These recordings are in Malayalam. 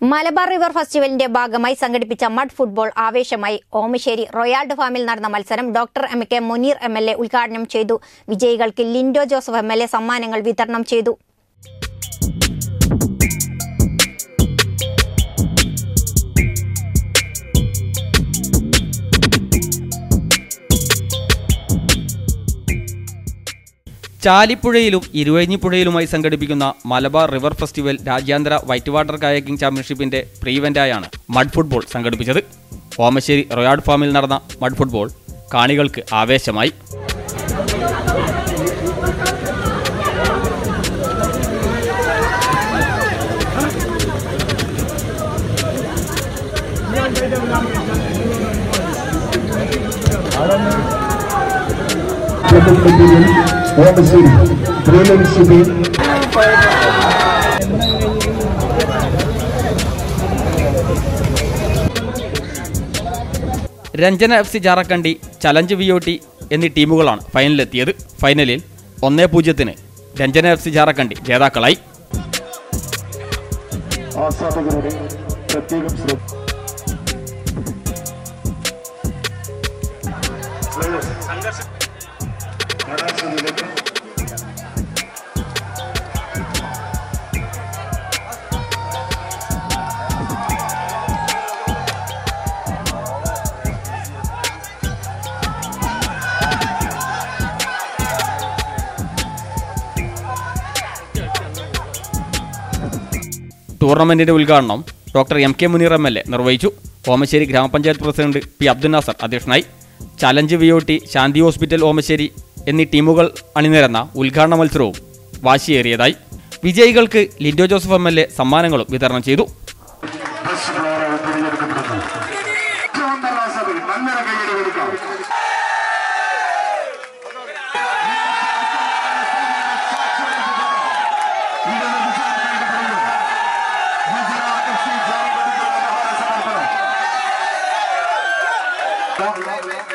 മലബാർ റിവർ ഫെസ്റ്റിവലിന്റെ ഭാഗമായി സംഘടിപ്പിച്ച മഡ് ഫുട്ബോൾ ആവേശമായി ഓമശ്ശേരി റോയാൾഡ് ഫാമിൽ നടന്ന മത്സരം doctor M K Muneer M L A ഉദ്ഘാടനം ചെയ്തു. വിജയികൾക്ക് Lindo Joseph M L A സമ്മാനങ്ങൾ വിതരണം ചെയ്തു. ചാലിപ്പുഴയിലും ഇരുവഴിഞ്ഞിപ്പുഴയിലുമായി സംഘടിപ്പിക്കുന്ന മലബാർ റിവർ ഫെസ്റ്റിവൽ രാജ്യാന്തര വൈറ്റ് വാട്ടർ കയാക്കിംഗ് ചാമ്പ്യൻഷിപ്പിന്റെ പ്രീ ഇവന്റായാണ് മഡ് ഫുട്ബോൾ സംഘടിപ്പിച്ചത്. ഓമശ്ശേരി റൊയാഡ് ഫാമിൽ നടന്ന മഡ് ഫുട്ബോൾ കാണികൾക്ക് ആവേശമായി. Thank Material, Brilliant Subi, Ranjana F C Jarakkandi challenge V O T എന്നീ ടീമുകളാണ് ഫൈനലിലെത്തിയത്. ഫൈനലിൽ ഒന്നേ പൂജ്യത്തിന് രഞ്ജന എഫ് സി ജാറക്കണ്ടി ജേതാക്കളായി. ആസ്വാദകരുടെ പ്രത്യേകം ശ്രദ്ധ. ടൂർണമെന്റിന്റെ ഉദ്ഘാടനം doctor M K Muneer M L A നിർവഹിച്ചു. ഓമശ്ശേരി ഗ്രാമപഞ്ചായത്ത് പ്രസിഡന്റ് പി അബ്ദുൽ നാസർ അധ്യക്ഷനായി. Challenge V O T Shanthi hospital Omassery എന്നീ ടീമുകൾ അണിനിരന്ന ഉദ്ഘാടന മത്സരവും വാശിയേറിയതായി. വിജയികൾക്ക് Lindo Joseph M L A സമ്മാനങ്ങളും വിതരണം ചെയ്തു.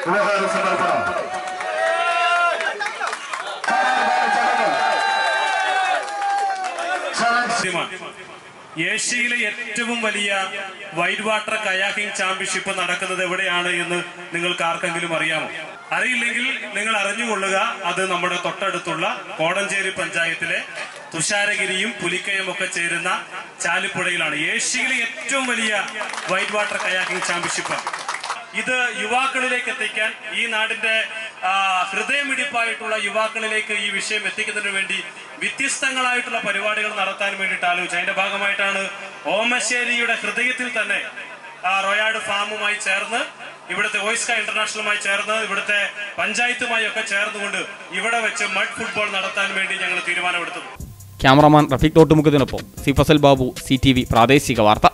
ഉപഹാര പ്ലെയറായി സാധ്യമാണ് ഏഷ്യയിലെ ഏറ്റവും വലിയ വൈറ്റ് വാട്ടർ കയാക്കിംഗ് ചാമ്പ്യൻഷിപ്പ് നടക്കുന്നത് എവിടെയാണ് എന്ന് നിങ്ങൾക്ക് ആർക്കെങ്കിലും അറിയാമോ? അറിയില്ലെങ്കിൽ നിങ്ങൾ അറിഞ്ഞുകൊള്ളുക. അത് നമ്മുടെ തൊട്ടടുത്തുള്ള കോടഞ്ചേരി പഞ്ചായത്തിലെ തുഷാരഗിരിയും പുലിക്കയും ഒക്കെ ചേരുന്ന ചാലിപ്പുഴയിലാണ്. ഏഷ്യയിലെ ഏറ്റവും വലിയ വൈറ്റ് വാട്ടർ കയാക്കിംഗ് ചാമ്പ്യൻഷിപ്പാണ് ഇത് യുവാക്കളിലേക്ക് എത്തിക്കാൻ ഈ നാടിന്റെ ഹൃദയമിടിപ്പായിട്ടുള്ള യുവാക്കളിലേക്ക് ഈ വിഷയം എത്തിക്കുന്നതിന് വേണ്ടി വ്യത്യസ്തങ്ങളായിട്ടുള്ള പരിപാടികൾ നടത്താൻ വേണ്ടിയിട്ട് ആലോചിച്ചു. അതിന്റെ ഭാഗമായിട്ടാണ് ഓമശ്ശേരിയുടെ ഹൃദയത്തിൽ തന്നെ റോയാഡ് ഫാമുമായി ചേർന്ന് ഇവിടുത്തെ ഓയിസ്ക ഇന്റർനാഷണലുമായി ചേർന്ന് ഇവിടുത്തെ പഞ്ചായത്തുമായി ഒക്കെ ചേർന്നുകൊണ്ട് ഇവിടെ വെച്ച് മഡ് ഫുട്ബോൾ നടത്താൻ വേണ്ടി ഞങ്ങൾ തീരുമാനമെടുത്തു. ക്യാമറമാൻ റഫീഖ് തോട്ടുമുഖത്തിനൊപ്പം സി ഫസൽ ബാബു സി പ്രാദേശിക വാർത്ത.